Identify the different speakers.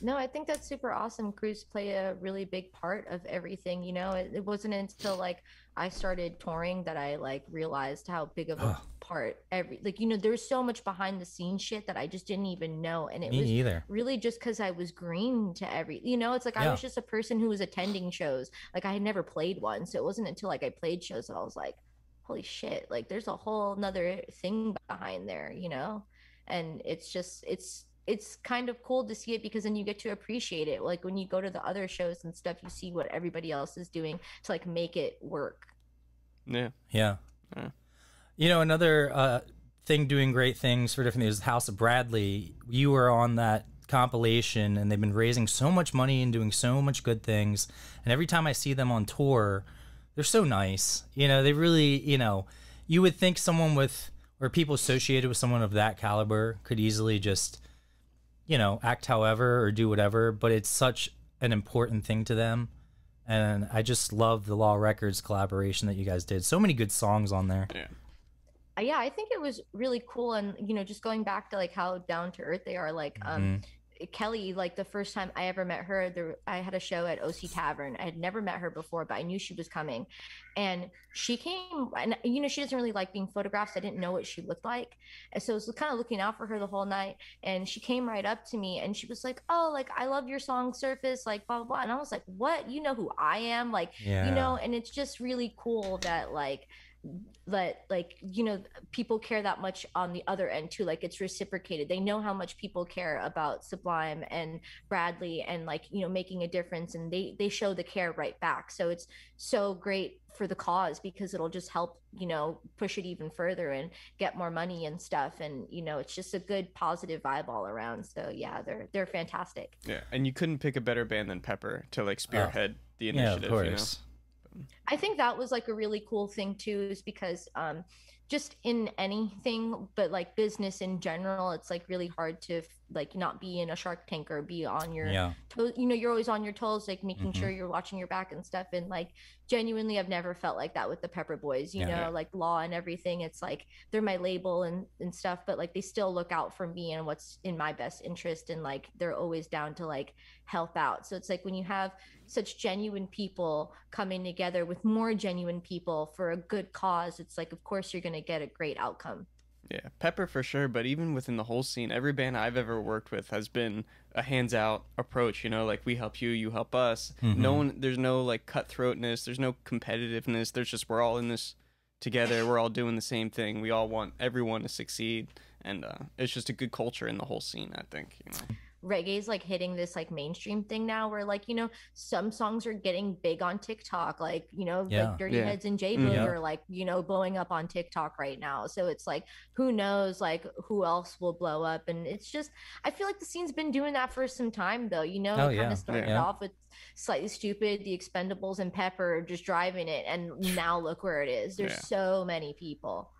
Speaker 1: No, I think that's super awesome. Crews play a really big part of everything. You know, it, it wasn't until like I started touring that I like realized how big of a part every like you know there's so much behind the scenes shit that I just didn't even know, and it
Speaker 2: Me
Speaker 1: was
Speaker 2: either.
Speaker 1: really just because I was green to every. You know, it's like I
Speaker 2: Yeah.
Speaker 1: was just a person who was attending shows. Like I had never played one, so it wasn't until like I played shows that I was like, holy shit! Like there's a whole nother thing behind there. You know, and it's just it's it's kind of cool to see it because then you get to appreciate it like when you go to the other shows and stuff you see what everybody else is doing to like make it work
Speaker 3: Yeah.
Speaker 2: Yeah.
Speaker 3: Yeah.
Speaker 2: You know, another uh, thing doing great things for different things. House of Bradley. You were on that compilation, and they've been raising so much money and doing so much good things. And every time I see them on tour, they're so nice. You know, they really, you know, you would think someone with or people associated with someone of that caliber could easily just, you know, act however or do whatever. But it's such an important thing to them. And I just love the Law Records collaboration that you guys did. So many good songs on there.
Speaker 3: Yeah.
Speaker 1: Uh, yeah i think it was really cool and you know just going back to like how down to earth they are like um kelly like the first time i ever met her there i had a show at oc tavern. I had never met her before but i knew she was coming. And she came and you know she doesn't really like being photographed. So i didn't know what she looked like. And so i was kind of looking out for her the whole night and she came right up to me and she was like oh like i love your song surface like blah blah blah. And i was like what? You know who i am? Like
Speaker 2: Yeah.
Speaker 1: you know and it's just really cool that like that like you know people care that much on the other end too like it's reciprocated. They know how much people care about sublime and bradley and like you know making a difference and they they show the care right back. So it's so great for the cause because it'll just help you know push it even further and get more money and stuff. And you know it's just a good positive vibe all around. So yeah they're they're fantastic.
Speaker 3: Yeah. And you couldn't pick a better band than Pepper to like ah. spearhead the initiative
Speaker 2: Yeah,
Speaker 3: initiative,
Speaker 2: of
Speaker 3: you know?
Speaker 1: I think that was like a really cool thing too, is because um, just in anything, but like business in general, it's like really hard to like not be in a Shark Tank or be on your
Speaker 2: Yeah.
Speaker 1: toes. You know, you're always on your toes, like making
Speaker 2: Mhm.
Speaker 1: sure you're watching your back and stuff. And like genuinely, I've never felt like that with the Pepper Boys. You
Speaker 2: Yeah.
Speaker 1: know,
Speaker 3: Yeah.
Speaker 1: like Law and everything. It's like they're my label and and stuff, but like they still look out for me and what's in my best interest, and like they're always down to like help out. So it's like when you have such genuine people coming together with more genuine people for a good cause, it's like of course you're gonna get a great outcome.
Speaker 3: Yeah, Pepper for sure, but even within the whole scene, every band I've ever worked with has been a hands out approach, you know, like we help you, you help us. No one there's no like cutthroatness, there's no competitiveness. There's just we're all in this together, we're all doing the same thing. We all want everyone to succeed and uh, it's just a good culture in the whole scene, I think, you know.
Speaker 1: Reggae's like hitting this like mainstream thing now where like you know some songs are getting big on tiktok like you know
Speaker 2: Yeah.
Speaker 1: like dirty
Speaker 3: Yeah.
Speaker 1: heads and j
Speaker 3: Mm.
Speaker 1: Boog
Speaker 2: Yeah.
Speaker 1: are like you know blowing up on tiktok right now so it's like who knows like who else will blow up and it's just i feel like the scene's been doing that for some time though you know
Speaker 2: Oh,
Speaker 1: it kind
Speaker 2: yeah.
Speaker 1: of started
Speaker 2: Yeah.
Speaker 1: off with Slightly Stoopid the expendables and pepper just driving it and now look where it is there's
Speaker 3: Yeah.
Speaker 1: so many people